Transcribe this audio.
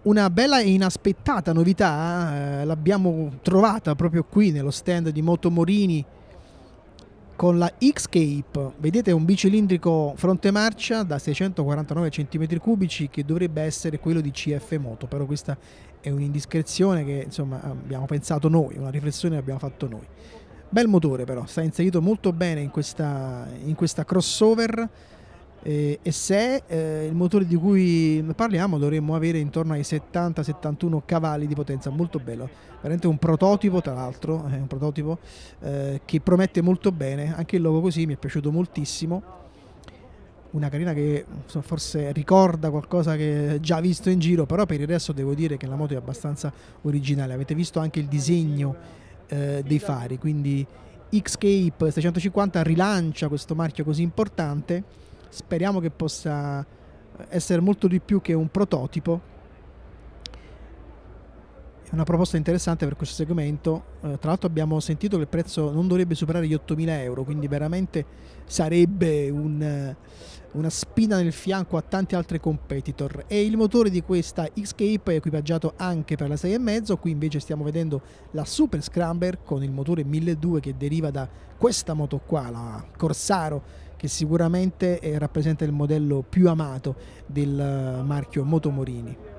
Una bella e inaspettata novità eh, l'abbiamo trovata proprio qui nello stand di Moto Morini con la X-Cape. Vedete un bicilindrico fronte marcia da 649 cm3 che dovrebbe essere quello di CF Moto, però questa è un'indiscrezione che insomma abbiamo pensato noi, una riflessione che abbiamo fatto noi. Bel motore però, sta inserito molto bene in questa, in questa crossover e se eh, il motore di cui parliamo dovremmo avere intorno ai 70-71 cavalli di potenza, molto bello, veramente un prototipo tra l'altro, è un prototipo eh, che promette molto bene, anche il logo così mi è piaciuto moltissimo, una carina che forse ricorda qualcosa che già visto in giro, però per il resto devo dire che la moto è abbastanza originale, avete visto anche il disegno eh, dei fari, quindi Xcape 650 rilancia questo marchio così importante speriamo che possa essere molto di più che un prototipo è una proposta interessante per questo segmento. Eh, tra l'altro abbiamo sentito che il prezzo non dovrebbe superare gli 8.000 euro quindi veramente sarebbe un, una spina nel fianco a tanti altri competitor. E il motore di questa Xcape è equipaggiato anche per la 6,5 qui invece stiamo vedendo la Super Scrambler con il motore 1200 che deriva da questa moto qua la Corsaro che sicuramente rappresenta il modello più amato del marchio Motomorini.